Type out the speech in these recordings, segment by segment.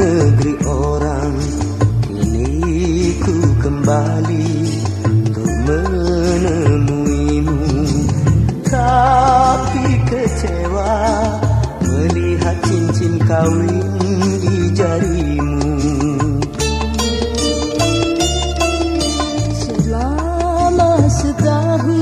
negeri orang Kini ku kembali Untuk menemuimu. Tapi kecewa Melihat cincin kawin di jarimu. Selama setahun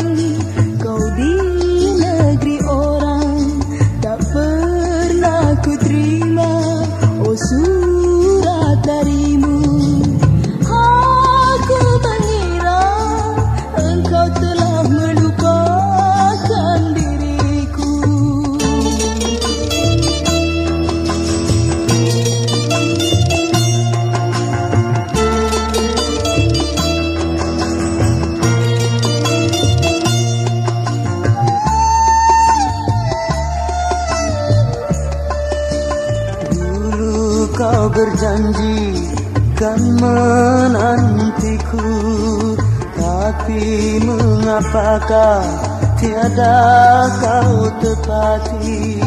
kau berjanji kan menantiku. Tapi mengapakah tiada kau tepati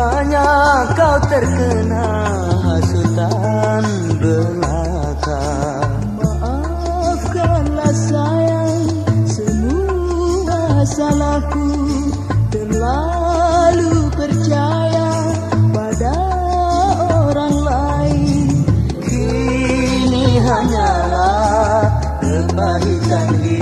Rupanya kau terkena hasutan belaka. Maafkanlah sayang semua salahku. Terlalu percaya pada orang lain. Kini hanyalah kepahitan hidup